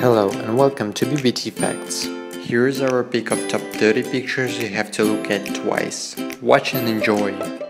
Hello and welcome to BBT Facts. Here's our pick of top 30 pictures you have to look at twice. Watch and enjoy!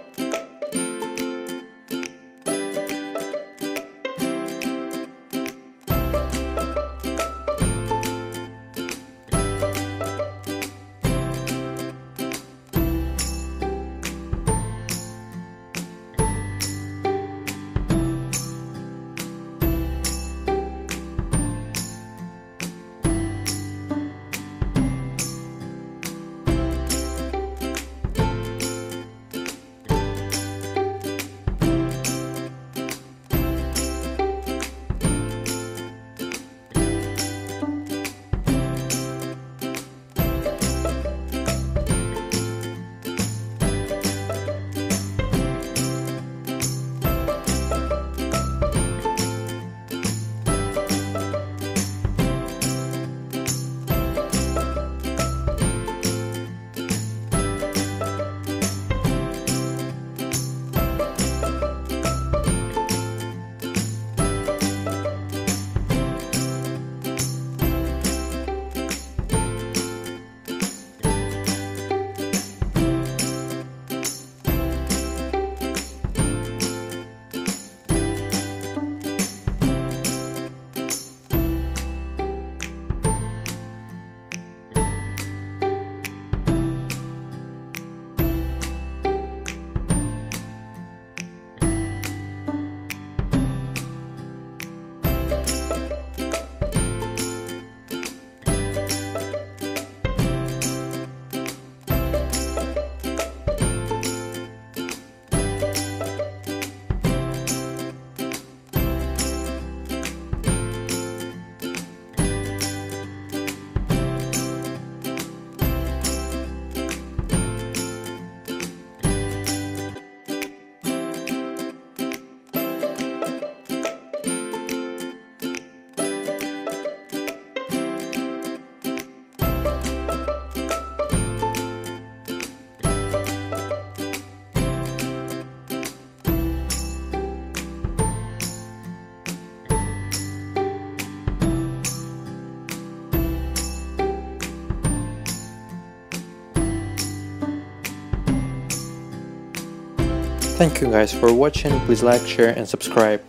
Thank you guys for watching, please like, share and subscribe.